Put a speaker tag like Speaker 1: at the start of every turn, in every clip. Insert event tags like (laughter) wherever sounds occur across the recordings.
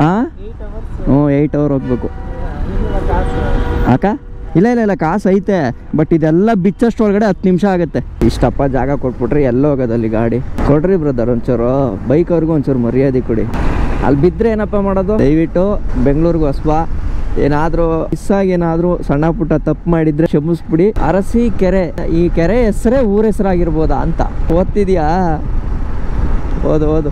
Speaker 1: ಹಾಂ ಹ್ಞೂ eight hour ಹೋಗ್ಬೇಕು. ಅಕ್ಕ? ಇಲ್ಲ ಇಲ್ಲ ಇಲ್ಲ, ಕಾಸು ಐತೆ ಬಟ್ ಇದೆಲ್ಲ ಬಿಚ್ಚಷ್ಟು ಒಳಗಡೆ ಹತ್ತು ನಿಮಿಷ ಆಗುತ್ತೆ. ಇಷ್ಟಪ್ಪ ಜಾಗ ಕೊಟ್ಬಿಟ್ರೆ ಎಲ್ಲ ಹೋಗೋದಲ್ಲಿ ಗಾಡಿ. ಕೊಡ್ರಿ ಬ್ರದರ್ ಒಂಚೂರು ಬೈಕ್ ಅವ್ರಿಗೂ ಒಂಚೂರು ಮರ್ಯಾದೆ ಕೊಡಿ. ಅಲ್ಲಿ ಬಿದ್ದರೆ ಏನಪ್ಪ ಮಾಡೋದು? ದಯವಿಟ್ಟು ಬೆಂಗಳೂರಿಗೆ ಹೊಸ್ಬ, ಏನಾದರೂ ಮಿಸ್ಸಾಗಿ ಏನಾದರೂ ಸಣ್ಣ ಪುಟ್ಟ ತಪ್ಪು ಮಾಡಿದ್ರೆ ಕ್ಷಮಿಸ್ಬಿಡಿ. ಅರಸಿ ಕೆರೆ, ಈ ಕೆರೆ ಹೆಸರೇ ಊರ ಹೆಸರಾಗಿರ್ಬೋದಾ ಅಂತ. ಓದ್ತಿದ್ಯಾ? ಓದು ಓದು.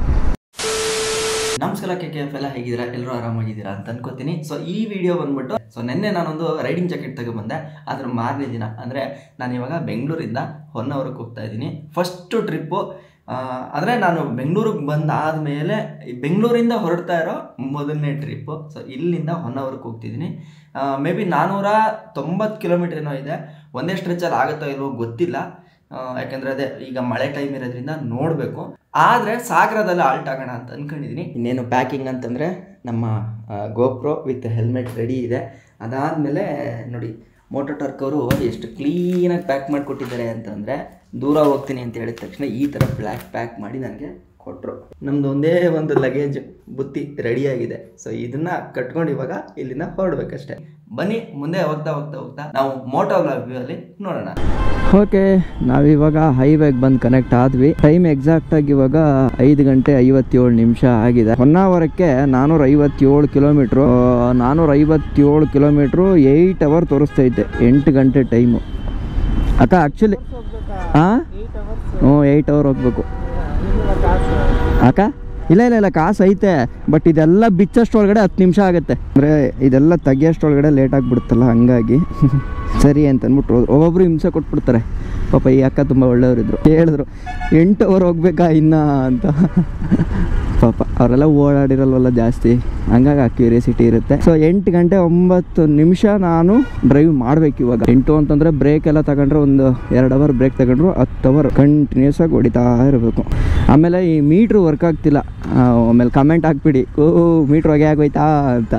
Speaker 1: ನಮಸ್ಕಾರ ಕೆ ಕೆ ಎಫ್ ಎಲ್ಲ ಹೇಗಿದ್ದೀರಾ? ಎಲ್ಲರೂ ಆರಾಮಾಗಿದ್ದೀರಾ ಅಂತ ಅನ್ಕೋತೀನಿ. ಸೊ ಈ ವಿಡಿಯೋ ಬಂದ್ಬಿಟ್ಟು ಸೊ ನಿನ್ನೆ ನಾನೊಂದು ರೈಡಿಂಗ್ ಜಾಕೆಟ್ ತಗೊಬಂದೆ. ಅದ್ರ ಮಾರನೇ ದಿನ. ಅಂದರೆ, ನಾನು ಇವಾಗ ಬೆಂಗಳೂರಿಂದ ಹೊನ್ನವರಕ್ಕೆ ಹೋಗ್ತಾ ಇದ್ದೀನಿ. ಫಸ್ಟು ಟ್ರಿಪ್ಪು ಅಂದರೆ ನಾನು ಬೆಂಗಳೂರಿಗೆ ಬಂದಾದ ಮೇಲೆ ಬೆಂಗಳೂರಿಂದ ಹೊರಡ್ತಾ ಇರೋ ಮೊದಲನೇ ಟ್ರಿಪ್ಪು ಸೊ ಇಲ್ಲಿಂದ ಹೊನ್ನವರಕ್ಕೆ ಹೋಗ್ತಿದ್ದೀನಿ. ಮೇ ಬಿ ನಾನ್ನೂರ ತೊಂಬತ್ತು ಕಿಲೋಮೀಟರ್ ಏನೋ ಇದೆ. ಒಂದೇ ಸ್ಟ್ರೆಚಲ್ಲಿ ಆಗುತ್ತೋ ಇಲ್ವೋ ಗೊತ್ತಿಲ್ಲ. ಯಾಕಂದ್ರೆ ಅದೇ ಈಗ ಮಳೆ ಟೈಮ್ ಇರೋದ್ರಿಂದ ನೋಡಬೇಕು. ಆದರೆ ಸಾಗರದಲ್ಲಿ ಆಲ್ಟ್ ಆಗೋಣ ಅಂತ ಅನ್ಕೊಂಡಿದ್ದೀನಿ ಇನ್ನೇನು ಪ್ಯಾಕಿಂಗ್ ಅಂತಂದರೆ ನಮ್ಮ ಗೋಪ್ರೋ ವಿತ್ ಹೆಲ್ಮೆಟ್ ರೆಡಿ ಇದೆ. ಅದಾದಮೇಲೆ ನೋಡಿ ಮೋಟೋ ಟರ್ಕ್ ಅವರು ಎಷ್ಟು ಕ್ಲೀನಾಗಿ ಪ್ಯಾಕ್ ಮಾಡಿಕೊಟ್ಟಿದ್ದಾರೆ ಅಂತಂದರೆ ದೂರ ಹೋಗ್ತೀನಿ ಅಂತ ಹೇಳಿದ ತಕ್ಷಣ ಈ ಥರ ಬ್ಲ್ಯಾಕ್ ಪ್ಯಾಕ್ ಮಾಡಿ ನನಗೆ ಕೊಟ್ಟರು ನಮ್ದು ಒಂದೇ ಒಂದು ಲಗೇಜ್ ಬುತ್ತಿ ರೆಡಿಯಾಗಿದೆ ಸೊ ಇದನ್ನ ಕಟ್ಕೊಂಡು ಇವಾಗ ಇಲ್ಲಿಂದ ಹೊರಡ್ಬೇಕಷ್ಟೇ. ಬನ್ನಿ ಮುಂದೆ ಹೋಗ್ತಾ ಹೋಗ್ತಾ ಹೋಗ್ತಾ ನಾವು ಮೋಟೋ ವ್ಯೂ ಅಲ್ಲಿ ನೋಡೋಣ. ಓಕೆ ನಾವಿವಾಗ ಹೈವೇಗೆ ಬಂದು ಕನೆಕ್ಟ್ ಆದ್ವಿ. ಟೈಮ್ ಎಕ್ಸಾಕ್ಟ್ ಆಗಿ ಇವಾಗ ಐದು ಗಂಟೆ ಐವತ್ತೇಳು ನಿಮಿಷ ಆಗಿದೆ. ಹೊನ್ನಾವರಕ್ಕೆ ನಾನೂರ ಐವತ್ತೇಳು ಕಿಲೋಮೀಟ್ರು ನಾನೂರ ಐವತ್ತೇಳು ಕಿಲೋಮೀಟ್ರು ಏಯ್ಟ್ ಅವರ್ ತೋರಿಸ್ತೈತೆ ಎಂಟು ಗಂಟೆ ಟೈಮು ಅಕ್ಕ ಆ್ಯಕ್ಚುಲಿ ಹಾಂ ಹ್ಞೂ ಏಯ್ಟ್ ಅವರ್ ಹೋಗ್ಬೇಕು. ಅಕ್ಕ? ಇಲ್ಲ ಇಲ್ಲ ಇಲ್ಲ, ಕಾಸು ಐತೆ ಬಟ್ ಇದೆಲ್ಲ ಬಿಚ್ಚಷ್ಟೊಳಗಡೆ ಹತ್ತು ನಿಮಿಷ ಆಗುತ್ತೆ. ಅಂದರೆ ಇದೆಲ್ಲ ತೆಗಿಯೋಷ್ಟೊಳಗಡೆ ಲೇಟ್ ಆಗಿಬಿಡುತ್ತಲ್ಲ, ಹಂಗಾಗಿ. (laughs) ಸರಿ ಅಂತ ಅಂದ್ಬಿಟ್ಟು ಒಬ್ಬೊಬ್ರು ಹಿಂಸೆ ಕೊಟ್ಬಿಡ್ತಾರೆ. ಪಾಪ ಈ ಅಕ್ಕ ತುಂಬ ಒಳ್ಳೆಯವರಿದ್ರು. ಹೇಳಿದ್ರು ಎಂಟು ಅವರ್ ಹೋಗ್ಬೇಕಾ ಇನ್ನ? ಅಂತ. (laughs) ಅವರೆಲ್ಲ ಓಡಾಡಿರಲ್ವಲ್ಲ ಜಾಸ್ತಿ. ಹಂಗಾಗಿ ಆ ಕ್ಯೂರಿಯಾಸಿಟಿ ಇರುತ್ತೆ. ಸೊ ಎಂಟು ಗಂಟೆ ಒಂಬತ್ತು ನಿಮಿಷ ನಾನು ಡ್ರೈವ್ ಮಾಡ್ಬೇಕು ಇವಾಗ. ಎಂಟು ಅಂತಂದರೆ ಬ್ರೇಕ್ ಎಲ್ಲ ತಗೊಂಡ್ರೆ ಒಂದು ಎರಡು ಅವರ್ ಬ್ರೇಕ್ ತಗೊಂಡ್ರು ಹತ್ತು ಅವರ್ ಕಂಟಿನ್ಯೂಸ್ ಆಗಿ ಹೊಡಿತಾ ಇರಬೇಕು. ಆಮೇಲೆ ಈ ಮೀಟ್ರ್ ವರ್ಕ್ ಆಗ್ತಿಲ್ಲ. ಆಮೇಲೆ ಕಮೆಂಟ್ ಹಾಕ್ಬಿಡಿ. ಓ ಮೀಟ್ರ್ ಹೊಗೆ ಆಗೋಯ್ತಾ ಅಂತ.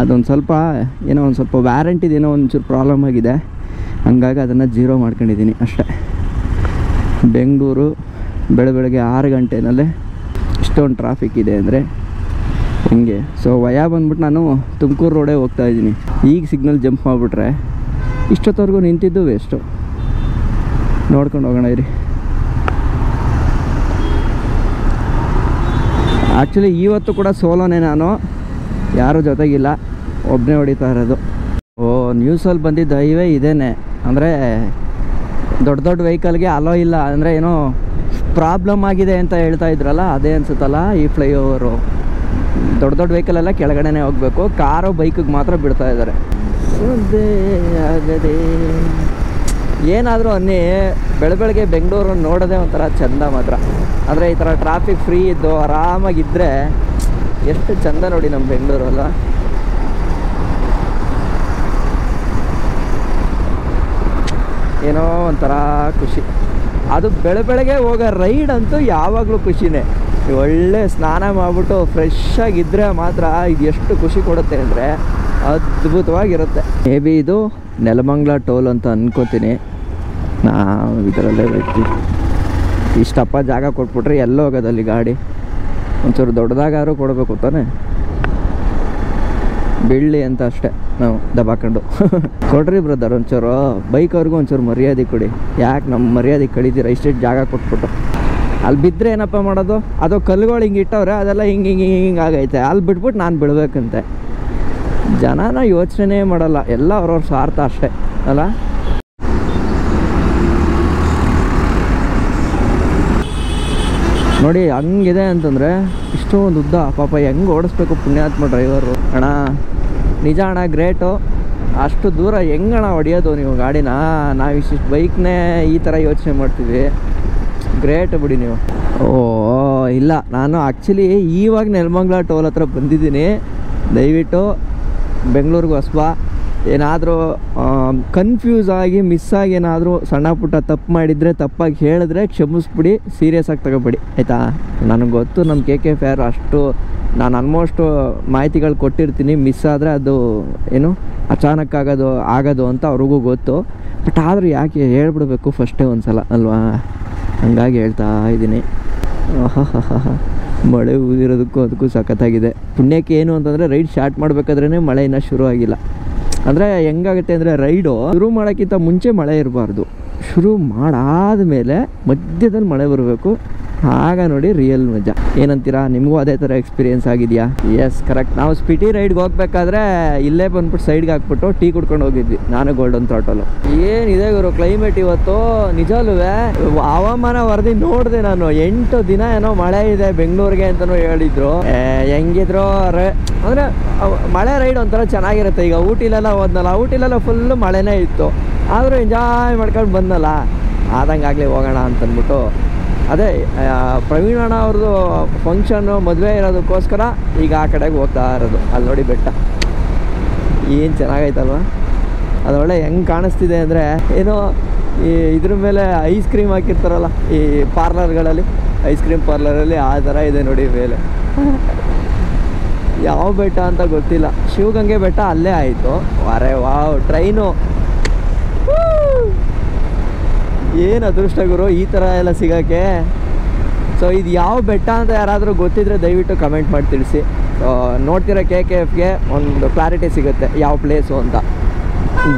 Speaker 1: ಅದೊಂದು ಸ್ವಲ್ಪ, ಏನೋ ಒಂದು ಸ್ವಲ್ಪ ವ್ಯಾರಂಟಿದು ಏನೋ ಒಂಚೂರು ಪ್ರಾಬ್ಲಮ್ ಆಗಿದೆ. ಹಂಗಾಗಿ ಅದನ್ನು ಜೀರೋ ಮಾಡ್ಕೊಂಡಿದ್ದೀನಿ ಅಷ್ಟೇ. ಬೆಂಗಳೂರು ಬೆಳೆ ಬೆಳಗ್ಗೆ ಆರು ಗಂಟೆನಲ್ಲೇ ಇಷ್ಟೊಂದು ಟ್ರಾಫಿಕ್ ಇದೆ ಅಂದರೆ ಹಿಂಗೆ. ಸೊ ವಯ ಬಂದ್ಬಿಟ್ಟು ನಾನು ತುಮಕೂರು ರೋಡೇ ಹೋಗ್ತಾ ಇದ್ದೀನಿ. ಈಗ ಸಿಗ್ನಲ್ ಜಂಪ್ ಮಾಡಿಬಿಟ್ರೆ ಇಷ್ಟೊತ್ತವರೆಗೂ ನಿಂತಿದ್ದು ವೇಸ್ಟು ನೋಡ್ಕೊಂಡು ಹೋಗೋಣ ಇರಿ. ಆ್ಯಕ್ಚುಲಿ ಇವತ್ತು ಕೂಡ ಸೋಲೋನೇ ನಾನು. ಯಾರೂ ಜೊತೆಗಿಲ್ಲ. ಒಬ್ಬನೇ ಹೊಡಿತಾ ಇರೋದು. ಓ ನ್ಯೂಸಲ್ಲಿ ಬಂದಿದ್ದ ಹೈವೇ ಇದೇನೆ. ಅಂದರೆ ದೊಡ್ಡ ದೊಡ್ಡ ವೆಹಿಕಲ್ಗೆ ಅಲೋ ಇಲ್ಲ. ಅಂದರೆ ಏನೋ ಪ್ರಾಬ್ಲಮ್ ಆಗಿದೆ ಅಂತ ಹೇಳ್ತಾ ಇದ್ರಲ್ಲ ಅದೇ ಅನ್ಸುತ್ತಲ್ಲ ಈ ಫ್ಲೈಓವರು ದೊಡ್ಡ ದೊಡ್ಡ ವೆಹಿಕಲ್ ಎಲ್ಲ ಕೆಳಗಡೆನೇ ಹೋಗಬೇಕು ಕಾರು ಬೈಕಿಗೆ ಮಾತ್ರ ಬಿಡ್ತಾ ಇದ್ದಾರೆ. ಆಗದೆ. ಏನಾದರೂ ಅನ್ನಿ ಬೆಳ ಬೆಳಗ್ಗೆ ಬೆಂಗಳೂರು ನೋಡೋದೇ ಒಂಥರ ಚಂದ ಮಾತ್ರ. ಅಂದರೆ ಈ ಥರ ಟ್ರಾಫಿಕ್ ಫ್ರೀ ಇದ್ದು ಆರಾಮಾಗಿದ್ದರೆ ಎಷ್ಟು ಚಂದ ನೋಡಿ ನಮ್ಮ ಬೆಂಗಳೂರು ಅಲ್ಲ ಏನೋ ಒಂಥರ ಖುಷಿ. ಅದು ಬೆಳೆ ಬೆಳಗ್ಗೆ ಹೋಗೋ ರೈಡ್ ಅಂತೂ ಯಾವಾಗಲೂ ಖುಷಿನೇ. ಒಳ್ಳೆ ಸ್ನಾನ ಮಾಡಿಬಿಟ್ಟು ಫ್ರೆಶ್ ಆಗಿದ್ದರೆ ಮಾತ್ರ ಇದು ಎಷ್ಟು ಖುಷಿ ಕೊಡುತ್ತೆ ಅಂದರೆ ಅದ್ಭುತವಾಗಿರುತ್ತೆ. ಮೇ ಬಿ ಇದು ನೆಲಮಂಗ್ಲ ಟೋಲ್ ಅಂತ ಅನ್ಕೋತೀನಿ. ನಾವು ಇದರಲ್ಲೇ ಬರ್ತೀವಿ ಇಷ್ಟಪ್ಪ ಜಾಗ ಕೊಟ್ಬಿಟ್ರೆ ಎಲ್ಲೋಗೋದಲ್ಲಿ ಗಾಡಿ. ಒಂಚೂರು ದೊಡ್ಡದಾಗಾದ್ರೂ ಕೊಡಬೇಕು ತಾನೆ? ಬೀಳಲಿ ಅಂತ ಅಷ್ಟೇ ನಾವು ದಬಾಕೊಂಡು. (laughs) ಕೊಡ್ರಿ ಬ್ರದರ್ ಒಂಚೂರು. ಬೈಕ್ ಅವ್ರಿಗೂ ಒಂಚೂರು ಮರ್ಯಾದೆ ಕೊಡಿ. ಯಾಕೆ ನಮ್ಮ ಮರ್ಯಾದೆ ಕಳಿತೀರ? ಇಷ್ಟೇ ಜಾಗ ಕೊಟ್ಬಿಟ್ಟು. ಅಲ್ಲಿ ಬಿದ್ದರೆ ಏನಪ್ಪ ಮಾಡೋದು? ಅದು ಕಲ್ಲುಗಳು ಹಿಂಗೆ ಇಟ್ಟವ್ರೆ, ಅದೆಲ್ಲ ಹಿಂಗೆ ಹಿಂಗೆ ಹಿಂಗೆ ಹಿಂಗೆ ಆಗೈತೆ. ಅಲ್ಲಿ ಬಿಟ್ಬಿಟ್ಟು ನಾನು ಬಿಡಬೇಕಂತೆ ಜನನ ಯೋಚನೆ ಮಾಡಲ್ಲ. ಎಲ್ಲ ಅವ್ರವ್ರ ಸ್ವಾರ್ಥ ಅಷ್ಟೇ. ಅಲ್ಲ? ನೋಡಿ, ಹಂಗಿದೆ ಅಂತಂದರೆ, ಇಷ್ಟೊಂದು ಉದ್ದ ಪಾಪ ಹೆಂಗೆ ಓಡಿಸ್ಬೇಕು ಪುಣ್ಯಾತ್ಮ ಡ್ರೈವರು ಅಣ್ಣ ನಿಜ ಅಣ್ಣ ಗ್ರೇಟು. ಅಷ್ಟು ದೂರ ಹೆಂಗಣ ಹೊಡಿಯೋದು ನೀವು ಗಾಡಿನ? ನಾವು ಇಷ್ಟಿಷ್ಟು ಬೈಕ್ನೇ ಈ ಥರ ಯೋಚನೆ ಮಾಡ್ತೀವಿ ಗ್ರೇಟ್ ಬಿಡಿ ನೀವು. ಓ, ಇಲ್ಲ, ನಾನು ಆ್ಯಕ್ಚುಲಿ ಇವಾಗ ನೆಲಮಂಗ್ಲ ಟೋಲ್ ಹತ್ರ ಬಂದಿದ್ದೀನಿ. ದಯವಿಟ್ಟು ಬೆಂಗಳೂರಿಗೆ ಹೊಸ್ಬ. ಏನಾದರೂ ಕನ್ಫ್ಯೂಸ್ ಆಗಿ ಮಿಸ್ ಆಗಿ ಏನಾದರೂ ಸಣ್ಣ ಪುಟ್ಟ ತಪ್ಪು ಮಾಡಿದರೆ, ತಪ್ಪಾಗಿ ಹೇಳಿದ್ರೆ ಕ್ಷಮಿಸ್ಬಿಡಿ ಸೀರಿಯಸ್ ಆಗಿ ತಗೋಬೇಡಿ. ಆಯಿತಾ? ನನಗೆ ಗೊತ್ತು ನಮ್ಮ ಕೆ ಕೆ ಫೇರ್ ಅಷ್ಟು ನಾನು ಆಲ್ಮೋಸ್ಟು ಮಾಹಿತಿಗಳು ಕೊಟ್ಟಿರ್ತೀನಿ. ಮಿಸ್ ಆದರೆ ಅದು ಏನು ಅಚಾನಕ್ ಆಗೋದು ಆಗೋದು ಅಂತ ಅವ್ರಿಗೂ ಗೊತ್ತು. ಬಟ್ ಆದರೂ ಯಾಕೆ ಹೇಳ್ಬಿಡ್ಬೇಕು ಫಸ್ಟೇ ಒಂದು ಸಲ ಅಲ್ವಾ? ಹಂಗಾಗಿ ಹೇಳ್ತಾ ಇದ್ದೀನಿ. (laughs) ಮಳೆ ಊದಿರೋದಕ್ಕೂ ಅದಕ್ಕೂ ಸಖತ್ತಾಗಿದೆ. ಪುಣ್ಯಕ್ಕೆ ಏನು ಅಂತಂದರೆ ರೈಡ್ ಸ್ಟಾರ್ಟ್ ಮಾಡಬೇಕಾದ್ರೇ ಮಳೆ ಇನ್ನೂ ಶುರು ಆಗಿಲ್ಲ ಅಂದರೆ ಹೆಂಗಾಗುತ್ತೆ ಅಂದರೆ ರೈಡು ಶುರು ಮಾಡೋಕ್ಕಿಂತ ಮುಂಚೆ ಮಳೆ ಇರಬಾರ್ದು. ಶುರು ಮಾಡಾದ ಮೇಲೆ ಮಧ್ಯದಲ್ಲಿ ಮಳೆ ಬರಬೇಕು. ಆಗ ನೋಡಿ ರಿಯಲ್ ಮಜಾ. ಏನಂತೀರಾ? ನಿಮಗೂ ಅದೇ ಥರ ಎಕ್ಸ್ಪೀರಿಯನ್ಸ್ ಆಗಿದೆಯಾ? ಎಸ್ ಕರೆಕ್ಟ್ ನಾವು ಸ್ಪಿಟಿ ರೈಡ್ಗೆ ಹೋಗ್ಬೇಕಾದ್ರೆ ಇಲ್ಲೇ ಬಂದ್ಬಿಟ್ಟು ಸೈಡ್ಗೆ ಹಾಕ್ಬಿಟ್ಟು ಟೀ ಕುಡ್ಕೊಂಡು ಹೋಗಿದ್ವಿ, ನಾನು ಗೋಲ್ಡನ್ ಥ್ರಾಟಲು ಏನಿದೆ ಗುರು ಕ್ಲೈಮೇಟ್ ಇವತ್ತು? ನಿಜಲ್ಲೂ ಹವಾಮಾನ ವರದಿ ನೋಡಿದೆ ನಾನು. ಎಂಟು ದಿನ ಏನೋ ಮಳೆ ಇದೆ ಬೆಂಗಳೂರಿಗೆ ಅಂತಲೂ ಹೇಳಿದ್ರು. ಹೆಂಗಿದ್ರು? ಅಂದರೆ ಮಳೆ ರೈಡ್ ಒಂಥರ ಚೆನ್ನಾಗಿರುತ್ತೆ. ಈಗ ಊಟಿಲೆಲ್ಲ ಹೋದ್ನಲ್ಲ, ಊಟಿಲೆಲ್ಲ ಫುಲ್ಲು ಮಳೆನೇ ಇತ್ತು. ಆದರೂ ಎಂಜಾಯ್ ಮಾಡ್ಕೊಂಡು ಬಂದಲ್ಲ ಆದಂಗಾಗಲಿ ಹೋಗೋಣ ಅಂತಂದ್ಬಿಟ್ಟು ಅದೇ ಪ್ರವೀಣಣ್ಣ ಪ್ರವೀಣ್ ಅಣ್ಣ ಅವ್ರದ್ದು ಫಂಕ್ಷನ್ನು ಮದುವೆ ಇರೋದಕ್ಕೋಸ್ಕರ ಈಗ ಆ ಕಡೆಗೆ ಹೋಗ್ತಾ ಇರೋದು. ಅಲ್ಲಿ ನೋಡಿ ಬೆಟ್ಟ. ಏನು ಚೆನ್ನಾಗೈತಲ್ವ? ಅದು ಒಳ್ಳೆ ಹೆಂಗೆ ಕಾಣಿಸ್ತಿದೆ ಅಂದರೆ, ಏನೋ ಈ ಇದ್ರ ಮೇಲೆ ಐಸ್ ಕ್ರೀಮ್ ಹಾಕಿರ್ತಾರಲ್ಲ, ಈ ಪಾರ್ಲರ್ಗಳಲ್ಲಿ ಐಸ್ ಕ್ರೀಮ್ ಪಾರ್ಲರಲ್ಲಿ ಆ ಥರ ಇದೆ ನೋಡಿ ಮೇಲೆ. ಯಾವ ಬೆಟ್ಟ ಅಂತ ಗೊತ್ತಿಲ್ಲ. ಶಿವಗಂಗೆ ಬೆಟ್ಟ ಅಲ್ಲೇ ಆಯಿತು. ಅರೆ ವಾವ್ ಟ್ರೈನು ಏನು ಅದೃಷ್ಟ ಗುರು ಈ ಥರ ಎಲ್ಲ ಸಿಗೋಕ್ಕೆ? ಸೊ ಇದು ಯಾವ ಬೆಟ್ಟ ಅಂತ ಯಾರಾದರೂ ಗೊತ್ತಿದ್ರೆ ದಯವಿಟ್ಟು ಕಮೆಂಟ್ ಮಾಡಿ ತಿಳಿಸಿ. ನೋಡ್ತಿರೋ ಕೆ ಕೆ ಎಫ್ಗೆ ಒಂದು ಕ್ಲಾರಿಟಿ ಸಿಗುತ್ತೆ ಯಾವ ಪ್ಲೇಸು ಅಂತ.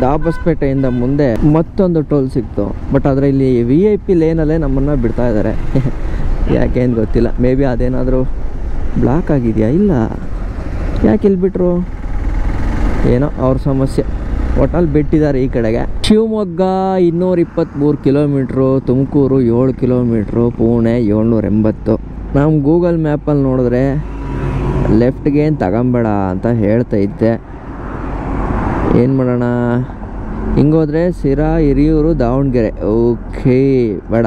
Speaker 1: ದಾಬಸ್ಪೇಟೆಯಿಂದ ಮುಂದೆ ಮತ್ತೊಂದು ಟೋಲ್ ಸಿಕ್ತು. ಬಟ್ ಆದರೆ ಇಲ್ಲಿ ವಿ ಐ ಪಿ ಲೇನಲ್ಲೇ ನಮ್ಮನ್ನು ಬಿಡ್ತಾ ಇದ್ದಾರೆ (laughs) ಯಾಕೆ ಅಂತ ಗೊತ್ತಿಲ್ಲ. ಮೇ ಬಿ ಅದೇನಾದರೂ ಬ್ಲಾಕ್ ಆಗಿದೆಯಾ? ಇಲ್ಲ. ಯಾಕೆ ಇಲ್ಲಿ ಬಿಟ್ರು? ಏನೋ ಅವ್ರ ಸಮಸ್ಯೆ. ಒಟ್ಟಲ್ಲಿ ಬಿಟ್ಟಿದ್ದಾರೆ ಈ ಕಡೆಗೆ. ಶಿವಮೊಗ್ಗ ಇನ್ನೂರ ಇಪ್ಪತ್ತ್ಮೂರು ಕಿಲೋಮೀಟ್ರು, ತುಮಕೂರು ಏಳು ಕಿಲೋಮೀಟ್ರು, ಪುಣೆ ಏಳ್ನೂರ ಎಂಬತ್ತು ನಮ್ಮ ಗೂಗಲ್ ಮ್ಯಾಪಲ್ಲಿ ನೋಡಿದ್ರೆ ಲೆಫ್ಟ್ಗೆ ಏನು ತಗೊಂಬೇಡ ಅಂತ ಹೇಳ್ತಾ ಇದ್ದೆ. ಏನು ಮಾಡೋಣ? ಹಿಂಗೋದ್ರೆ ಸಿರಾ ಹಿರಿಯೂರು, ದಾವಣಗೆರೆ. ಓಕೆ, ಬೇಡ.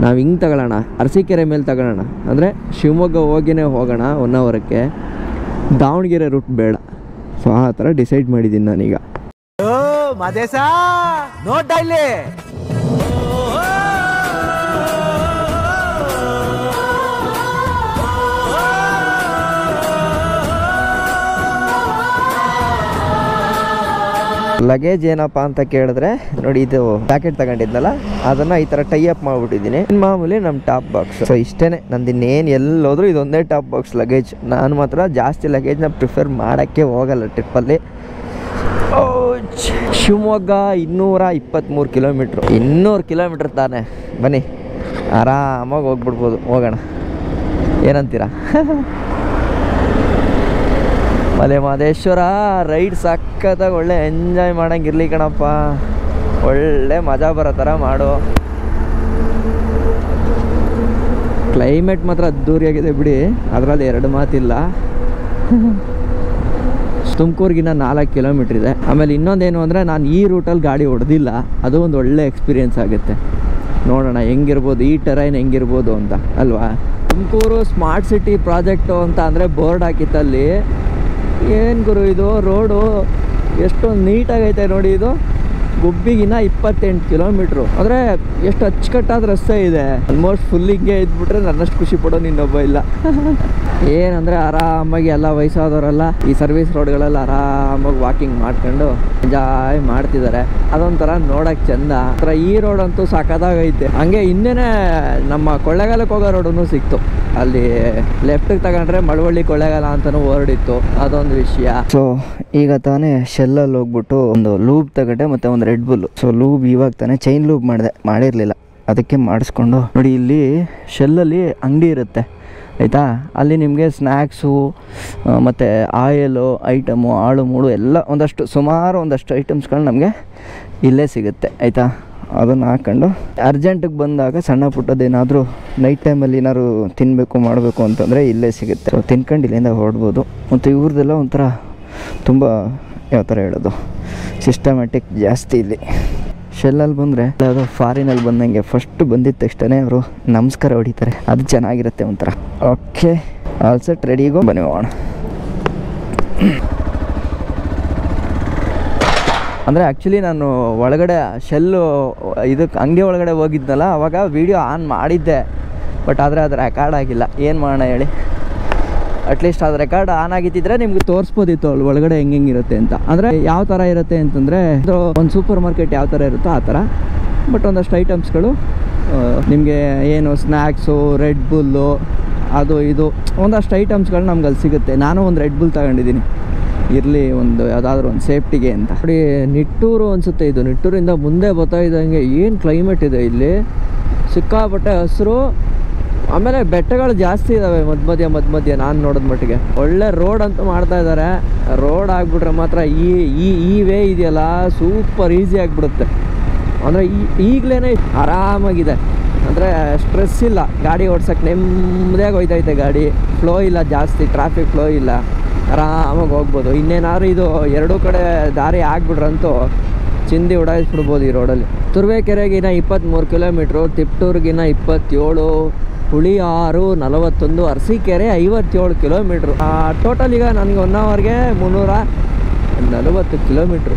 Speaker 1: ನಾವು ಹಿಂಗೆ ತಗೊಳ್ಳೋಣ. ಅರಸೀಕೆರೆ ಮೇಲೆ ತಗೊಳ್ಳೋಣ. ಅಂದರೆ ಶಿವಮೊಗ್ಗ ಹೋಗಿನೇ ಹೋಗೋಣ ಒನ್ ಅವರಕ್ಕೆ ದಾವಣಗೆರೆ ರೂಟ್ ಬೇಡ. ಸೊ ಆ ಥರ ಡಿಸೈಡ್ ಮಾಡಿದ್ದೀನಿ ನಾನೀಗ.
Speaker 2: ಓ ನೋಡ್ದ ಇಲ್ಲಿ
Speaker 1: ಲಗೇಜ್ ಏನಪ್ಪ ಅಂತ ಕೇಳಿದ್ರೆ, ನೋಡಿ ಇದು ಪ್ಯಾಕೆಟ್ ತಗೊಂಡಿದ್ನಲ್ಲ, ಅದನ್ನ ಈ ತರ ಟೈ ಅಪ್ ಮಾಡ್ಬಿಟ್ಟಿದ್ದೀನಿ. ಮಾಮೂಲಿ ನಮ್ಮ ಟಾಪ್ ಬಾಕ್ಸ್ ಸೊ ಇಷ್ಟೇನೆ. ನಂದು ಇನ್ನೇನು ಎಲ್ಲೋದ್ರೂ ಇದೊಂದೇ ಟಾಪ್ ಬಾಕ್ಸ್ ಲಗೇಜ್ ನಾನು ಮಾತ್ರ ಜಾಸ್ತಿ ಲಗೇಜ್ನ ಪ್ರಿಫರ್ ಮಾಡೋಕ್ಕೆ ಹೋಗಲ್ಲ ಟ್ರಿಪ್ಪಲ್ಲಿ ಶಿವಮೊಗ್ಗ ಇನ್ನೂರ ಇಪ್ಪತ್ತ್ಮೂರು ಕಿಲೋಮೀಟ್ರ್. ಇನ್ನೂರು ಕಿಲೋಮೀಟ್ರ್ ತಾನೆ. ಬನ್ನಿ, ಆರಾಮಾಗಿ ಹೋಗ್ಬಿಡ್ಬೋದು. ಹೋಗೋಣ. ಏನಂತೀರಾ? (laughs) ಮಲೆ ಮಹದೇಶ್ವರ ರೈಡ್ ಸಖತ್ತಾಗಿ ಒಳ್ಳೆ ಎಂಜಾಯ್ ಮಾಡಂಗಿರ್ಲಿ ಕಣಪ್ಪ. ಒಳ್ಳೆ ಮಜಾ ಬರೋ ಥರ ಮಾಡು. ಕ್ಲೈಮೇಟ್ ಮಾತ್ರ ಅದ್ದೂರಿಯಾಗಿದೆ ಬಿಡಿ. ಅದರಲ್ಲಿ ಎರಡು ಮಾತಿಲ್ಲ. (laughs) ತುಮಕೂರಿಗಿನ್ನ ನಾಲ್ಕು ಕಿಲೋಮೀಟ್ರ್ ಇದೆ. ಆಮೇಲೆ ಇನ್ನೊಂದೇನು ಅಂದರೆ ನಾನು ಈ ರೂಟಲ್ಲಿ ಗಾಡಿ ಹೊಡೆದಿಲ್ಲ, ಅದು ಒಂದು ಒಳ್ಳೆ ಎಕ್ಸ್ಪೀರಿಯೆನ್ಸ್ ಆಗುತ್ತೆ. ನೋಡೋಣ, ಹೆಂಗಿರ್ಬೋದು, ಈ ಟೆರೈನ್ ಹೆಂಗಿರ್ಬೋದು ಅಂತ, ಅಲ್ವಾ? ತುಮಕೂರು ಸ್ಮಾರ್ಟ್ ಸಿಟಿ ಪ್ರಾಜೆಕ್ಟು ಅಂತ ಅಂದರೆ ಬೋರ್ಡ್ ಹಾಕಿತ್ತಲ್ಲಿ. ಏನು ಗುರು ಇದು? ರೋಡು? ಎಷ್ಟೊಂದು ನೀಟಾಗೈತೆ ನೋಡಿ ಇದು. ಗುಬ್ಬಿಗಿನ ಇಪ್ಪತ್ತೆಂಟು ಕಿಲೋಮೀಟ್ರು ಅಂದರೆ ಎಷ್ಟು ಅಚ್ಚುಕಟ್ಟಾದ ರಸ್ತೆ ಇದೆ. ಆಲ್ಮೋಸ್ಟ್ ಫುಲ್ ಹಿಂಗೆ ಇದ್ಬಿಟ್ರೆ ನನ್ನಷ್ಟು ಖುಷಿ ಪಡೋ ಇನ್ನೊಬ್ಬ ಇಲ್ಲ. (laughs) ಏನಂದರೆ ಆರಾಮಾಗಿ ಎಲ್ಲ ವಯಸ್ಸಾದವರೆಲ್ಲ ಈ ಸರ್ವಿಸ್ ರೋಡ್ಗಳೆಲ್ಲ ಆರಾಮಾಗಿ ವಾಕಿಂಗ್ ಮಾಡ್ಕೊಂಡು ಎಂಜಾಯ್ ಮಾಡ್ತಿದ್ದಾರೆ ಅದೊಂಥರ ನೋಡೋಕೆ ಚಂದ. ಈ ರೋಡ್ ಅಂತೂ ಸಾಕದಾಗೈತೆ ಹಂಗೆ ಹಿಂದೆನೇ ನಮ್ಮ ಕೊಳ್ಳೆಗಾಲಕ್ಕೆ ಹೋಗೋ ರೋಡೂ ಸಿಕ್ತು. ಅಲ್ಲಿ ಲೆಫ್ಟಿಗೆ ತಗೊಂಡ್ರೆ ಮಳವಳ್ಳಿ ಕೊಳ್ಳೆಗಾಲ ಅಂತಲೂ ಹೊರಡಿತ್ತು ಅದೊಂದು ವಿಷಯ. ಸೊ ಈಗ ತಾನೇ ಶೆಲ್ಲಲ್ಲಿ ಹೋಗ್ಬಿಟ್ಟು ಒಂದು ಲೂಬ್ ತಗೊಂಡೆ ಮತ್ತೆ ಒಂದು ರೆಡ್ ಬುಲ್ ಸೊ ಲೂಬ್ ಇವಾಗ ತಾನೇ ಚೈನ್ ಲೂಬ್ ಮಾಡಿದೆ, ಮಾಡಿರಲಿಲ್ಲ. ಅದಕ್ಕೆ ಮಾಡಿಸ್ಕೊಂಡು ನೋಡಿ ಇಲ್ಲಿ ಶೆಲ್ಲಲ್ಲಿ ಅಂಗಡಿ ಇರುತ್ತೆ. ಆಯಿತಾ? ಅಲ್ಲಿ ನಿಮಗೆ ಸ್ನ್ಯಾಕ್ಸು ಮತ್ತು ಆಯಲು ಐಟಮು ಆಳು ಮೂಳು ಎಲ್ಲ ಒಂದಷ್ಟು, ಸುಮಾರು ಒಂದಷ್ಟು ಐಟಮ್ಸ್ಗಳು ನಮಗೆ ಇಲ್ಲೇ ಸಿಗುತ್ತೆ. ಆಯಿತಾ? ಅದನ್ನು ಹಾಕ್ಕೊಂಡು ಅರ್ಜೆಂಟಿಗೆ ಬಂದಾಗ ಸಣ್ಣ ಪುಟ್ಟದೇನಾದರೂ ನೈಟ್ ಟೈಮಲ್ಲಿ ಏನಾದ್ರು ತಿನ್ನಬೇಕು ಮಾಡಬೇಕು ಅಂತಂದರೆ ಇಲ್ಲೇ ಸಿಗುತ್ತೆ. ತಿನ್ಕೊಂಡು ಇಲ್ಲಿಂದ ಹೊರಡ್ಬೋದು. ಮತ್ತು ಇವ್ರದ್ದೆಲ್ಲ ಒಂಥರ ತುಂಬ ಯಾವ ಥರ ಹೇಳೋದು ಸಿಸ್ಟಮ್ಯಾಟಿಕ್ ಜಾಸ್ತಿ ಇಲ್ಲಿ. ಶೆಲ್ಲಲ್ಲಿ ಬಂದರೆ ಅದು ಫಾರಿನಲ್ಲಿ ಬಂದಂಗೆ ಫಸ್ಟ್ ಬಂದಿದ್ದ ತಕ್ಷಣ ಅವರು ನಮಸ್ಕಾರ ಹೊಡಿತಾರೆ. ಅದು ಚೆನ್ನಾಗಿರುತ್ತೆ ಒಂಥರ. ಓಕೆ ಆಲ್ಸೆಟ್ ರೆಡಿಗೋ ಬನ್ನಿ ಹೋಗೋಣ. ಅಂದರೆ ಆ್ಯಕ್ಚುಲಿ ನಾನು ಒಳಗಡೆ ಶೆಲ್ಲು ಇದಕ್ಕೆ ಹಂಗೆ ಒಳಗಡೆ ಹೋಗಿದ್ನಲ್ಲ, ಅವಾಗ ವೀಡಿಯೋ ಆನ್ ಮಾಡಿದ್ದೆ. ಬಟ್ ಆದರೆ ಅದು ರೆಕಾರ್ಡ್ ಆಗಿಲ್ಲ. ಏನು ಮಾಡೋಣ ಹೇಳಿ? ಅಟ್ಲೀಸ್ಟ್ ಅದು ರೆಕಾರ್ಡ್ ಆನ್ ಆಗಿದ್ದಿದ್ರೆ ನಿಮ್ಗೆ ತೋರಿಸ್ಬೋದಿತ್ತು ಅಲ್ಲಿ ಒಳಗಡೆ ಹೆಂಗೆ ಹೆಂಗಿರುತ್ತೆ ಅಂತ. ಅಂದರೆ ಯಾವ ಥರ ಇರುತ್ತೆ ಅಂತಂದರೆ ಒಂದು ಸೂಪರ್ ಮಾರ್ಕೆಟ್ ಯಾವ ಥರ ಇರುತ್ತೋ ಆ ಥರ ಬಟ್ ಒಂದಷ್ಟು ಐಟಮ್ಸ್ಗಳು ನಿಮಗೆ ಏನು ಸ್ನ್ಯಾಕ್ಸು ರೆಡ್ ಬುಲ್ಲು ಅದು ಇದು, ಒಂದಷ್ಟು ಐಟಮ್ಸ್ಗಳು ನಮ್ಗೆ ಅಲ್ಲಿ ಸಿಗುತ್ತೆ. ನಾನು ಒಂದು ರೆಡ್ ಬುಲ್ ತಗೊಂಡಿದ್ದೀನಿ. ಇರಲಿ ಒಂದು ಯಾವುದಾದ್ರೂ ಒಂದು ಸೇಫ್ಟಿಗೆ ಅಂತ. ನೋಡಿ, ನಿಟ್ಟೂರು ಅನಿಸುತ್ತೆ ಇದು. ನಿಟ್ಟೂರಿಂದ ಮುಂದೆ ಬರ್ತಾ ಇದ್ದಂಗೆ ಏನು ಕ್ಲೈಮೇಟ್ ಇದೆ ಇಲ್ಲಿ? ಸಿಕ್ಕಾಪಟ್ಟೆ ಹಸಿರು, ಆಮೇಲೆ ಬೆಟ್ಟಗಳು ಜಾಸ್ತಿ ಇದ್ದಾವೆ ಮಧ್ಯ ಮಧ್ಯ ಮಧ್ಯ ಮಧ್ಯ ನಾನು ನೋಡಿದ ಮಟ್ಟಿಗೆ. ಒಳ್ಳೆ ರೋಡ್ ಅಂತ ಮಾಡ್ತಾ ಇದ್ದಾರೆ ರೋಡ್ ಆಗಿಬಿಟ್ರೆ ಮಾತ್ರ ಈ ಈ ಈ ವೇ ಇದೆಯಲ್ಲ ಸೂಪರ್ ಈಸಿ ಆಗಿಬಿಡುತ್ತೆ. ಅಂದರೆ ಈಗಲೇ ಆರಾಮಾಗಿದೆ. ಅಂದರೆ ಸ್ಟ್ರೆಸ್ ಇಲ್ಲ. ಗಾಡಿ ಓಡ್ಸೋಕ್ಕೆ ನೆಮ್ಮದಿಯಾಗಿ ಹೋಯ್ತೈತೆ ಗಾಡಿ. ಫ್ಲೋ ಇಲ್ಲ ಜಾಸ್ತಿ ಟ್ರಾಫಿಕ್ ಫ್ಲೋ ಇಲ್ಲ. ಆರಾಮಾಗಿ ಹೋಗ್ಬೋದು. ಇನ್ನೇನಾದ್ರು ಇದು ಎರಡೂ ಕಡೆ ದಾರಿ ಆಗ್ಬಿಟ್ರಂತೂ ಚಿಂದಿ ಉಡಾಯಿಸ್ಬಿಡ್ಬೋದು ಈ ರೋಡಲ್ಲಿ ತುರುವೇಕೆರೆಗಿನ ಇಪ್ಪತ್ತ್ಮೂರು ಕಿಲೋಮೀಟ್ರು ತಿಪ್ಟೂರ್ಗಿನ ಇಪ್ಪತ್ತೇಳು, ಹುಳಿಯಾರು ನಲವತ್ತೊಂದು, ಅರಸೀಕೆರೆ ಐವತ್ತೇಳು ಕಿಲೋಮೀಟ್ರು. ಟೋಟಲ್ ಈಗ ನನಗೆ ಒನ್ ಅವರ್ಗೆ ಮುನ್ನೂರ ನಲವತ್ತು ಕಿಲೋಮೀಟ್ರು.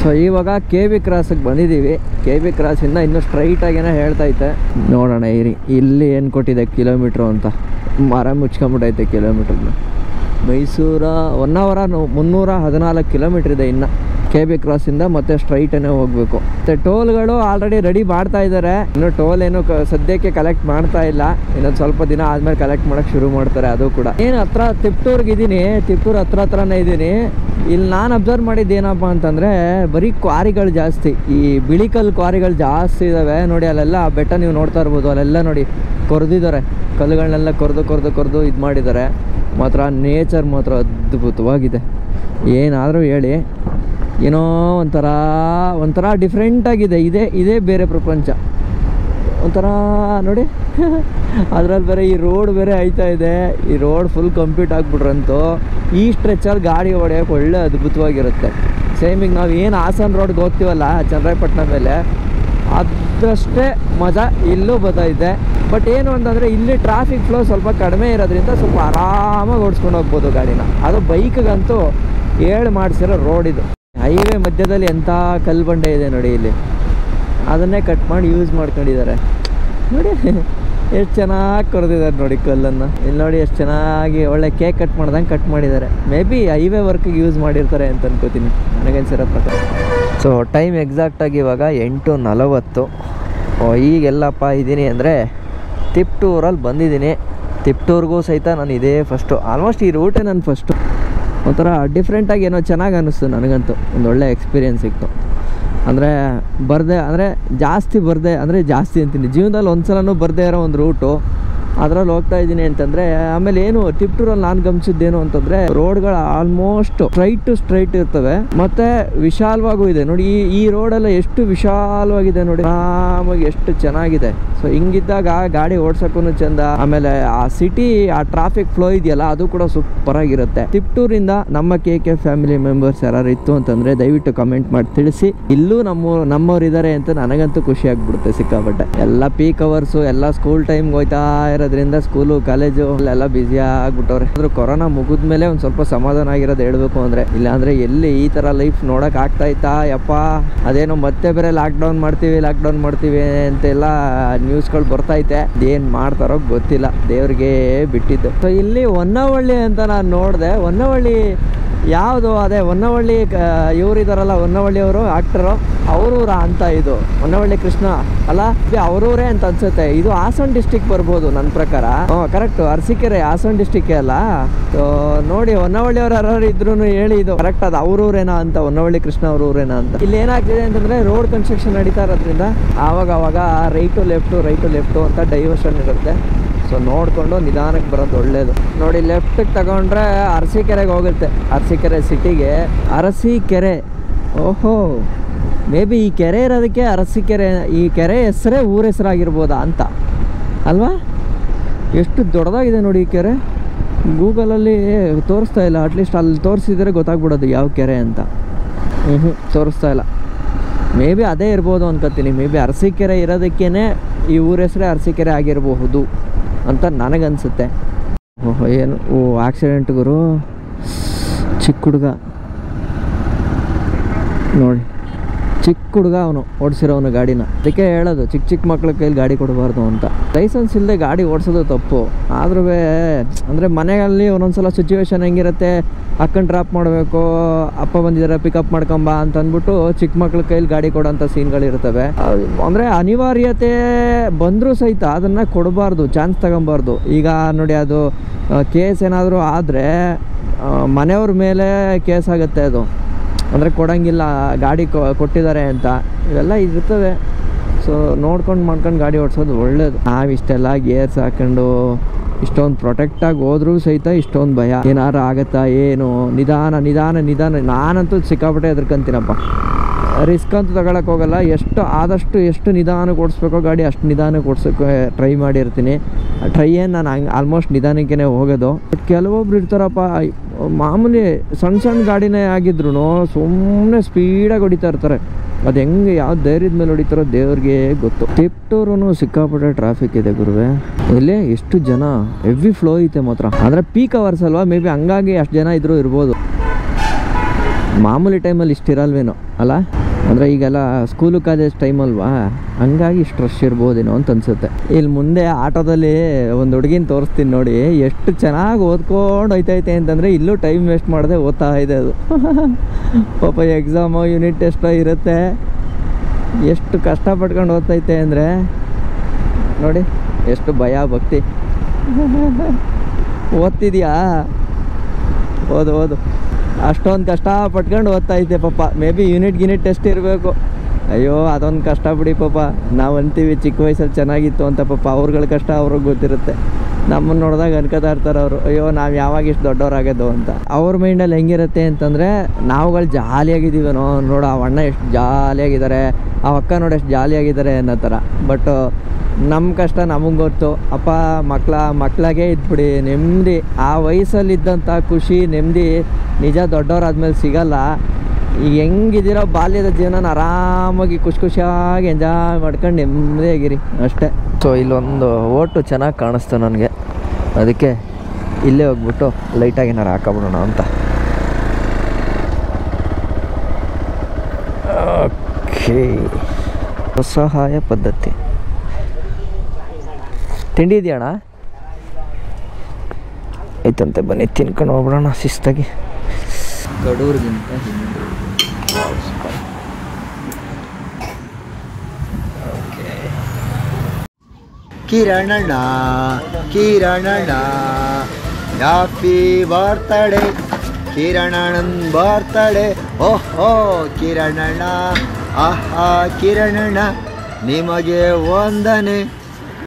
Speaker 1: ಸೊ ಇವಾಗ ಕೆ ವಿ ಕ್ರಾಸಿಗೆ ಬಂದಿದ್ದೀವಿ. ಕೆ ವಿ ಕ್ರಾಸಿಂದ ಇನ್ನೂ ಸ್ಟ್ರೈಟಾಗೇನೆ ಹೇಳ್ತೈತೆ ನೋಡೋಣ, ಇರಿ. ಇಲ್ಲಿ ಏನು ಕೊಟ್ಟಿದೆ ಕಿಲೋಮೀಟ್ರು ಅಂತ. ಮರ ಮುಚ್ಕೊಂಬಿಟ್ಟೈತೆ ಕಿಲೋಮೀಟ್ರನ್ನ ಮೈಸೂರ ಒನ್ ಅವರ ಮುನ್ನೂರ ಹದಿನಾಲ್ಕು ಕಿಲೋಮೀಟ್ರ್ ಇದೆ ಇನ್ನು. ಕೆ ಬಿ ಕ್ರಾಸಿಂದ ಮತ್ತೆ ಸ್ಟ್ರೈಟನ್ನೇ ಹೋಗಬೇಕು. ಮತ್ತು ಟೋಲ್ಗಳು ಆಲ್ರೆಡಿ ರೆಡಿ ಮಾಡ್ತಾ ಇದ್ದಾರೆ ಇನ್ನು ಟೋಲ್ ಏನು ಸದ್ಯಕ್ಕೆ ಕಲೆಕ್ಟ್ ಮಾಡ್ತಾ ಇಲ್ಲ. ಇನ್ನೊಂದು ಸ್ವಲ್ಪ ದಿನ ಆದ್ಮೇಲೆ ಕಲೆಕ್ಟ್ ಮಾಡೋಕೆ ಶುರು ಮಾಡ್ತಾರೆ ಅದು ಕೂಡ. ಏನು ಹತ್ರ ತಿಪ್ಟೂರ್ಗೆ ಇದ್ದೀನಿ ತಿಪ್ಟೂರ್ ಹತ್ರ ಹತ್ರನೇ ಇದ್ದೀನಿ ಇಲ್ಲಿ ನಾನು ಅಬ್ಸರ್ವ್ ಮಾಡಿದ್ದು ಏನಪ್ಪ ಅಂತಂದರೆ ಬರೀ ಕ್ವಾರಿಗಳು ಜಾಸ್ತಿ. ಈ ಬಿಳಿಕಲ್ ಕ್ವಾರಿಗಳು ಜಾಸ್ತಿ ಇದ್ದಾವೆ ನೋಡಿ ಅಲ್ಲೆಲ್ಲ ಬೆಟ್ಟ ನೀವು ನೋಡ್ತಾ ಇರ್ಬೋದು. ಅಲ್ಲೆಲ್ಲ ನೋಡಿ ಕೊರೆದಿದ್ದಾರೆ ಕಲ್ಲುಗಳನ್ನೆಲ್ಲ ಕೊರೆದು ಕೊರೆದು ಕೊರೆದು ಇದು ಮಾಡಿದ್ದಾರೆ ಮಾತ್ರ ನೇಚರ್ ಮಾತ್ರ ಅದ್ಭುತವಾಗಿದೆ. ಏನಾದರೂ ಹೇಳಿ. ಏನೋ ಒಂಥರ ಒಂಥರ ಡಿಫ್ರೆಂಟಾಗಿದೆ ಇದೇ ಇದೇ ಬೇರೆ ಪ್ರಪಂಚ. ಒಂಥರ ನೋಡಿ, (laughs) ಅದ್ರಲ್ಲಿ ಬೇರೆ ಈ ರೋಡ್ ಬೇರೆ ಆಯ್ತಾ ಇದೆ. ಈ ರೋಡ್ ಫುಲ್ ಕಂಪ್ಲೀಟ್ ಆಗಿಬಿಟ್ರಂತೂ, ಈ ಸ್ಟ್ರೆಚ್ಚಲ್ಲಿ ಗಾಡಿ ಹೊಡೆಯೋಕೆ ಒಳ್ಳೆ ಅದ್ಭುತವಾಗಿರುತ್ತೆ. ಸೇಮ್ ಈಗ ನಾವು ಏನು ಹಾಸನ್ ರೋಡ್ಗೆ ಹೋಗ್ತೀವಲ್ಲ ಚನ್ನರಾಯಪಟ್ಟಣ ಮೇಲೆ, ಅದರಷ್ಟೇ ಮಜಾ ಇಲ್ಲೂ ಬರ್ತೈತೆ ಬಟ್ ಏನು ಅಂತಂದರೆ, ಇಲ್ಲಿ ಟ್ರಾಫಿಕ್ ಫ್ಲೋ ಸ್ವಲ್ಪ ಕಡಿಮೆ ಇರೋದ್ರಿಂದ ಸ್ವಲ್ಪ ಆರಾಮಾಗಿ ಓಡಿಸ್ಕೊಂಡು ಹೋಗ್ಬೋದು ಗಾಡಿನ. ಅದು ಬೈಕ್ಗಂತೂ ಏಳು ಮಾಡಿಸಿರೋ ರೋಡ್ ಇದು. ಹೈವೇ ಮಧ್ಯದಲ್ಲಿ ಎಂಥ ಕಲ್ಲು ಬಂಡೆ ಇದೆ ನೋಡಿ ಇಲ್ಲಿ. ಅದನ್ನೇ ಕಟ್ ಮಾಡಿ ಯೂಸ್ ಮಾಡ್ಕೊಂಡಿದ್ದಾರೆ. ನೋಡಿ, ಎಷ್ಟು ಚೆನ್ನಾಗಿ ಕೊರೆದಿದ್ದಾರೆ ನೋಡಿ ಕಲ್ಲನ್ನು. ಇಲ್ಲಿ ನೋಡಿ ಎಷ್ಟು ಚೆನ್ನಾಗಿ ಒಳ್ಳೆ ಕೇಕ್ ಕಟ್ ಮಾಡ್ದಂಗೆ ಕಟ್ ಮಾಡಿದ್ದಾರೆ. ಮೇ ಬಿ ಹೈವೇ ವರ್ಕಿಗೆ ಯೂಸ್ ಮಾಡಿರ್ತಾರೆ ಅಂತ ಅನ್ಕೋತೀನಿ. ನನಗನ್ಸಿರೋ ಪ್ರಕಾರ ಸೊ ಟೈಮ್ ಎಕ್ಸಾಕ್ಟಾಗಿ ಇವಾಗ ಎಂಟು ನಲವತ್ತು ಈಗೆಲ್ಲಪ್ಪ ಇದ್ದೀನಿ ಅಂದರೆ ತಿಪ್ಟೂರಲ್ಲಿ ಬಂದಿದ್ದೀನಿ. ತಿಪ್ಟೂರ್ಗೂ ಸಹಿತ ನಾನು ಇದೇ ಫಸ್ಟು ಆಲ್ಮೋಸ್ಟ್ ಈ ರೂಟೇ ನಾನು ಫಸ್ಟು ಒಂಥರ ಡಿಫ್ರೆಂಟಾಗಿ ಏನೋ ಚೆನ್ನಾಗಿ ಅನ್ನಿಸ್ತು ನನಗಂತೂ. ಒಂದು ಒಳ್ಳೆ ಎಕ್ಸ್ಪೀರಿಯೆನ್ಸ್ ಸಿಕ್ತು. ಅಂದರೆ ಬರದೆ, ಅಂದರೆ ಜಾಸ್ತಿ ಬರದೆ, ಅಂದರೆ ಜಾಸ್ತಿ ಅಂತೀನಿ. ಜೀವನದಲ್ಲಿ ಒಂದು ಸಲನೂ ಬರದೇ ಇರೋ ಒಂದು ರೂಟು ಅದರಲ್ಲಿ ಹೋಗ್ತಾ ಇದ್ದೀನಿ ಅಂತಂದರೆ, ಆಮೇಲೆ ಏನು ತಿಪ್ಟೂರಲ್ಲಿ ನಾನು ಗಮನಿಸಿದ್ದೇನು ಅಂತಂದರೆ, ರೋಡ್ಗಳು ಆಲ್ಮೋಸ್ಟ್ ಸ್ಟ್ರೈಟ್ ಟು ಸ್ಟ್ರೈಟ್ ಇರ್ತವೆ. ಮತ್ತೆ ವಿಶಾಲವಾಗೂ ಇದೆ. ನೋಡಿ, ಈ ಈ ರೋಡೆಲ್ಲ ಎಷ್ಟು ವಿಶಾಲವಾಗಿದೆ ನೋಡಿ. ಆರಾಮಾಗಿ ಎಷ್ಟು ಚೆನ್ನಾಗಿದೆ. ಸೊ ಹಿಂಗಿದ್ದಾಗ ಗಾಡಿ ಓಡ್ಸಕ್ಕೂ ಚಂದ. ಆಮೇಲೆ ಆ ಸಿಟಿ ಆ ಟ್ರಾಫಿಕ್ ಫ್ಲೋ ಇದೆಯಲ್ಲ, ಅದು ಕೂಡ ಸೂಪರ್ ಆಗಿರುತ್ತೆ. ತಿಪ್ಟೂರಿಂದ ನಮ್ಮ ಕೆ ಕೆ ಫ್ಯಾಮಿಲಿ ಮೆಂಬರ್ಸ್ ಯಾರು ಇತ್ತು ಅಂತಂದ್ರೆ, ದಯವಿಟ್ಟು ಕಮೆಂಟ್ ಮಾಡಿ ತಿಳಿಸಿ. ಇಲ್ಲೂ ನಮ್ಮ ನಮ್ಮವ್ರು ಇದ್ದಾರೆ ಅಂತ ನನಗಂತೂ ಖುಷಿ ಆಗ್ಬಿಡುತ್ತೆ ಸಿಕ್ಕಾಪಟ್ಟೆ. ಎಲ್ಲ ಪೀಕ್ ಅವರ್ಸು ಎಲ್ಲ ಸ್ಕೂಲ್ ಟೈಮ್ಗೆ ಹೋಯ್ತಾ ಇರೋದ್ರಿಂದ ಸ್ಕೂಲು ಕಾಲೇಜು ಅಲ್ಲೆಲ್ಲ ಬ್ಯುಸಿ ಆಗ್ಬಿಟ್ಟವ್ರೆ. ಆದ್ರೂ ಕೊರೋನಾ ಮುಗಿದ್ಮೇಲೆ ಒಂದು ಸ್ವಲ್ಪ ಸಮಾಧಾನ ಆಗಿರೋದು ಹೇಳ್ಬೇಕು ಅಂದರೆ. ಇಲ್ಲಾಂದರೆ ಎಲ್ಲಿ ಈ ಥರ ಲೈಫ್ ನೋಡೋಕೆ ಆಗ್ತಾ ಇತ್ತಾ? ಯಪ್ಪ, ಅದೇನೋ ಮತ್ತೆ ಬೇರೆ ಲಾಕ್ಡೌನ್ ಮಾಡ್ತೀವಿ ಲಾಕ್ಡೌನ್ ಮಾಡ್ತೀವಿ ಅಂತೆಲ್ಲ ನ್ಯೂಸ್ಗಳು ಬರ್ತೈತೆ ಏನು ಮಾಡ್ತಾರೋ ಗೊತ್ತಿಲ್ಲ. ದೇವ್ರಿಗೆ ಬಿಟ್ಟಿದ್ದು. ಸೊ ಇಲ್ಲಿ ಹೊನ್ನವಳ್ಳಿ ಅಂತ ನಾನು ನೋಡಿದೆ. ಹೊನ್ನವಳ್ಳಿ ಯಾವುದು ಅದೇ ಹೊನ್ನವಳ್ಳಿ ಇವರಿದಾರಲ್ಲ ಹೊನ್ನವಳ್ಳಿಯವರು ಆಕ್ಟರು ಅವರೂರ ಅಂತ ಇದು, ಹೊನ್ನವಳ್ಳಿ ಕೃಷ್ಣ ಅಲ್ಲ? ಅವರೂರೇ ಅಂತ ಅನ್ಸುತ್ತೆ. ಇದು ಹಾಸನ್ ಡಿಸ್ಟಿಕ್ ಬರ್ಬೋದು ನನ್ನ ಪ್ರಕಾರ. ಹ್ಞೂ ಕರೆಕ್ಟ್ ಅರಸೀಕೆರೆ ಹಾಸನ್ ಡಿಸ್ಟಿಕ್ಕೇ ಅಲ್ಲ? ಸೊ ನೋಡಿ ಹೊನ್ನವಳ್ಳಿಯವ್ರು ಯಾರು ಇದ್ರು ಹೇಳಿ ಇದು. ಕರೆಕ್ಟ್ ಅದು ಅವರೂರೇನಾ ಅಂತ, ಹೊನ್ನವಳ್ಳಿ ಕೃಷ್ಣ ಅವರೂರೇನಾ ಅಂತ. ಇಲ್ಲಿ ಏನಾಗ್ತಿದೆ ಅಂತಂದ್ರೆ ರೋಡ್ ಕನ್ಸ್ಟ್ರಕ್ಷನ್ ನಡೀತಾ ಇರೋದ್ರಿಂದ ಆವಾಗ ಆವಾಗ ರೈಟು ಲೆಫ್ಟು ರೈಟು ಲೆಫ್ಟು ಅಂತ ಡೈವರ್ಷನ್ ಇರುತ್ತೆ. ಸೊ ನೋಡಿಕೊಂಡು ನಿಧಾನಕ್ಕೆ ಬರೋದು ಒಳ್ಳೇದು. ನೋಡಿ ಲೆಫ್ಟಿಗೆ ತಗೊಂಡ್ರೆ ಅರಸೀಕೆರೆಗೆ ಹೋಗುತ್ತೆ. ಅರಸೀಕೆರೆ ಸಿಟಿಗೆ. ಅರಸೀಕೆರೆ ಓಹೋ. ಮೇ ಬಿ ಈ ಕೆರೆ ಇರೋದಕ್ಕೆ ಅರಸೀಕೆರೆ ಈ ಕೆರೆ ಹೆಸರೇ ಊರ ಹೆಸರಾಗಿರ್ಬೋದಾ ಅಂತ. ಅಲ್ವಾ? ಎಷ್ಟು ದೊಡ್ಡದಾಗಿದೆ ನೋಡಿ ಈ ಕೆರೆ. ಗೂಗಲಲ್ಲಿ ತೋರಿಸ್ತಾ ಇಲ್ಲ. ಅಟ್ಲೀಸ್ಟ್ ಅಲ್ಲಿ ತೋರಿಸಿದರೆ ಗೊತ್ತಾಗ್ಬಿಡೋದು ಯಾವ ಕೆರೆ ಅಂತ. ಹ್ಞೂ ತೋರಿಸ್ತಾ ಇಲ್ಲ. ಮೇ ಬಿ ಅದೇ ಇರ್ಬೋದು ಅನ್ಕೋತೀನಿ. ಮೇ ಬಿ ಅರಸೀಕೆರೆ ಇರೋದಕ್ಕೇ ಈ ಊರ ಹೆಸರೇ ಅರಸೀಕೆರೆ ಆಗಿರಬಹುದು. ಅಂತ ನನಗನ್ಸುತ್ತೆ. ಓಹೋ ಏನು? ಓ ಆಕ್ಸಿಡೆಂಟ್ ಗುರು. ಚಿಕ್ಕ ಹುಡುಗ. ನೋಡಿ. ಚಿಕ್ಕ ಹುಡುಗ ಅವನು ಓಡಿಸಿರೋನು ಗಾಡಿನ. ಅದಕ್ಕೆ ಹೇಳೋದು, ಚಿಕ್ಕ ಚಿಕ್ಕ ಮಕ್ಕಳ ಕೈಲಿ ಗಾಡಿ ಕೊಡಬಾರ್ದು ಅಂತ. ಲೈಸೆನ್ಸ್ ಇಲ್ಲದೆ ಗಾಡಿ ಓಡಿಸೋದು ತಪ್ಪು. ಆದ್ರೂ ಅಂದರೆ ಮನೆಯಲ್ಲಿ ಒಂದೊಂದ್ಸಲ ಸಿಚುವೇಶನ್ ಹೆಂಗಿರುತ್ತೆ, ಅಕ್ಕನ ಡ್ರಾಪ್ ಮಾಡಬೇಕು, ಅಪ್ಪ ಬಂದಿದ್ದಾರೆ ಪಿಕಪ್ ಮಾಡ್ಕೊಂಬ ಅಂತ ಅಂದ್ಬಿಟ್ಟು ಚಿಕ್ಕ ಮಕ್ಕಳ ಕೈಲಿ ಗಾಡಿ ಕೊಡೋಂಥ ಸೀನ್ಗಳಿರ್ತವೆ ಅಂದರೆ ಅನಿವಾರ್ಯತೆ ಬಂದರೂ ಸಹಿತ ಅದನ್ನು ಕೊಡಬಾರ್ದು ಚಾನ್ಸ್ ತಗೊಬಾರ್ದು. ಈಗ ನೋಡಿ ಅದು ಕೇಸ್ ಏನಾದರೂ ಆದರೆ ಮನೆಯವ್ರ ಮೇಲೆ ಕೇಸ್ ಆಗುತ್ತೆ ಅದು. ಅಂದರೆ ಕೊಡೋಂಗಿಲ್ಲ, ಗಾಡಿ ಕೊಟ್ಟಿದ್ದಾರೆ ಅಂತ. ಇವೆಲ್ಲ ಇರ್ತದೆ. ಸೊ ನೋಡ್ಕೊಂಡು ಮಾಡ್ಕೊಂಡು ಗಾಡಿ ಓಡಿಸೋದು ಒಳ್ಳೇದು. ನಾವು ಇಷ್ಟೆಲ್ಲ ಗೇರ್ಸ್ ಹಾಕೊಂಡು ಇಷ್ಟೊಂದು ಪ್ರೊಟೆಕ್ಟಾಗಿ ಹೋದ್ರೂ ಸಹಿತ ಇಷ್ಟೊಂದು ಭಯ. ಏನಾರು ಆಗುತ್ತಾ, ಏನು? ನಿಧಾನ ನಿಧಾನ ನಿಧಾನ. ನಾನಂತೂ ಸಿಕ್ಕಾಪಟ್ಟೆ ಹೆದರ್ಕೊಂತೀನಪ್ಪ. ರಿಸ್ಕ್ ಅಂತೂ ತಗೊಳಕ್ಕೆ ಹೋಗಲ್ಲ. ಎಷ್ಟು ಆದಷ್ಟು ಎಷ್ಟು ನಿಧಾನಕ್ಕೆ ಓಡಿಸ್ಬೇಕೋ ಗಾಡಿ ಅಷ್ಟು ನಿಧಾನಕ್ಕೆ ಓಡಿಸೋಕ್ಕೆ ಟ್ರೈ ಮಾಡಿರ್ತೀನಿ. ಟ್ರೈ ಏನು ನಾನು ಹಂಗೆ ಆಲ್ಮೋಸ್ಟ್ ನಿಧಾನಕ್ಕೇ ಹೋಗೋದು. ಬಟ್ ಕೆಲವೊಬ್ರು ಇರ್ತಾರಪ್ಪ ಮಾಮೂಲಿ ಸಣ್ಣ ಸಣ್ಣ ಗಾಡಿನೇ ಆಗಿದ್ರು ಸುಮ್ಮನೆ ಸ್ಪೀಡಾಗಿ ಹೊಡಿತಾ ಇರ್ತಾರೆ. ಅದು ಹೆಂಗೆ ಯಾವ ಧೈರ್ಯದ ಮೇಲೆ ಹೊಡಿತಾರೋ ದೇವ್ರಿಗೆ ಗೊತ್ತು. ತಿಪ್ಟೂರು ಸಿಕ್ಕಾಪಟ್ಟೆ ಟ್ರಾಫಿಕ್ ಇದೆ ಗುರುವೆ. ಇಲ್ಲಿ ಎಷ್ಟು ಜನ ಹೆವಿ ಫ್ಲೋ ಐತೆ ಮಾತ್ರ. ಅಂದರೆ ಪೀಕ್ ಅವರ್ಸ್ ಅಲ್ವಾ ಮೇ ಬಿ ಹಂಗಾಗಿ ಅಷ್ಟು ಜನ ಇದ್ರೂ ಇರ್ಬೋದು. ಮಾಮೂಲಿ ಟೈಮಲ್ಲಿ ಇಷ್ಟಿರಲ್ವೇನೋ ಅಲ್ಲ? ಅಂದರೆ ಈಗೆಲ್ಲ ಸ್ಕೂಲು ಕಾಲೇಜ್ ಟೈಮ್ ಅಲ್ವಾ? ಹಂಗಾಗಿ ಇಷ್ಟು ರಶ್ ಇರ್ಬೋದೇನೋ ಅಂತ ಅನ್ಸುತ್ತೆ. ಇಲ್ಲಿ ಮುಂದೆ ಆಟೋದಲ್ಲಿ ಒಂದು ಹುಡುಗಿನ ತೋರಿಸ್ತೀನಿ ನೋಡಿ, ಎಷ್ಟು ಚೆನ್ನಾಗಿ ಓದ್ಕೊಂಡು ಹೋಯ್ತೈತೆ ಅಂತಂದರೆ ಇಲ್ಲೂ ಟೈಮ್ ವೇಸ್ಟ್ ಮಾಡದೆ ಓದ್ತಾ ಇದೆ ಅದು. (laughs) ಪಾಪ ಎಕ್ಸಾಮು ಯೂನಿಟ್ ಟೆಸ್ಟೋ ಇರುತ್ತೆ. ಎಷ್ಟು ಕಷ್ಟ ಪಟ್ಕೊಂಡು ಓದ್ತೈತೆ ಅಂದರೆ, ನೋಡಿ, ಎಷ್ಟು ಭಯ, ಭಕ್ತಿ. (laughs) ಓದ್ತಿದ್ಯಾ? ಓದು ಓದು. ಅಷ್ಟೊಂದು ಕಷ್ಟ ಪಟ್ಕೊಂಡು ಓದ್ತಾ ಇದ್ದೆ ಪಾಪ. ಮೇ ಬಿ ಯೂನಿಟ್ ಗಿನಿಟ್ ಟೆಸ್ಟ್ ಇರಬೇಕು. ಅಯ್ಯೋ, ಅದೊಂದು ಕಷ್ಟ ಬಿಡಿ ಪಾಪ. ನಾವು ಅಂತೀವಿ ಚಿಕ್ಕ ವಯಸ್ಸಲ್ಲಿ ಚೆನ್ನಾಗಿತ್ತು ಅಂತ ಪಾಪ. ಅವ್ರುಗಳ ಕಷ್ಟ ಅವ್ರಿಗೆ ಗೊತ್ತಿರುತ್ತೆ. ನಮ್ಮನ್ನು ನೋಡಿದಾಗ ಅನ್ಕೋತಾ ಇರ್ತಾರೆ ಅವರು. ಅಯ್ಯೋ, ನಾವು ಯಾವಾಗ ಇಷ್ಟು ದೊಡ್ಡವರಾಗೋದು ಅಂತ. ಅವ್ರ ಮೈಂಡಲ್ಲಿ ಹೆಂಗಿರುತ್ತೆ ಅಂತಂದರೆ, ನಾವುಗಳು ಜಾಲಿಯಾಗಿದ್ದೀವೇನೋ. ನೋಡು, ಆ ಅಣ್ಣ ಎಷ್ಟು ಜಾಲಿಯಾಗಿದ್ದಾರೆ. ಆ ಅಕ್ಕ ನೋಡಿ ಎಷ್ಟು ಜಾಲಿಯಾಗಿದ್ದಾರೆ ಅನ್ನೋ ಥರ. ಬಟ್ ನಮ್ಮ ಕಷ್ಟ ನಮಗೆ ಗೊತ್ತು. ಅಪ್ಪ ಮಕ್ಕಳ ಮಕ್ಕಳಾಗೆ ಇದ್ಬಿಡಿ ನೆಮ್ಮದಿ ಆ ವಯಸ್ಸಲ್ಲಿದ್ದಂಥ ಖುಷಿ ನೆಮ್ಮದಿ ನಿಜ ದೊಡ್ಡವರಾದ್ಮೇಲೆ ಸಿಗಲ್ಲ. ಈಗ ಹೆಂಗಿದ್ದೀರೋ ಬಾಲ್ಯದ ಜೀವನ ಆರಾಮಾಗಿ ಖುಷಿ ಖುಷಿಯಾಗಿ ಎಂಜಾಯ್ ಮಾಡ್ಕೊಂಡು ನೆಮ್ಮದಿಯಾಗಿರಿ ಅಷ್ಟೇ. ಸೊ ಇಲ್ಲೊಂದು ಓಟು ಚೆನ್ನಾಗಿ ಕಾಣಿಸ್ತು ನನಗೆ. ಅದಕ್ಕೆ ಇಲ್ಲೇ ಹೋಗ್ಬಿಟ್ಟು ಲೈಟಾಗಿ ಏನಾರು ಹಾಕೊಬಿಡೋಣ ಅಂತ. ಓಕೆ ಸ್ವಸಹಾಯ ಪದ್ಧತಿ. ತಿಂಡಿ ಇದೆಯಣ್ಣ? ಐತಂತೆ ಬನ್ನಿ, ತಿನ್ಕೊಂಡು ಹೋಗ್ಬಿಡೋಣ ಶಿಸ್ತಾಗಿ. ಕಡೂರಿಗಿಂತ
Speaker 2: ಕಿರಣಣ್ಣ ಕಿರಣಣ್ಣ ಯಾಪಿ ಬರ್ತಡೆ? ಕಿರಣಣ್ಣನ್ ಬರ್ತಡೆ. ಓಹೋ ಕಿರಣಣ್ಣ. ಆಹಾ ಕಿರಣಣ್ಣ ನಿಮಗೆ ವಂದನೆ.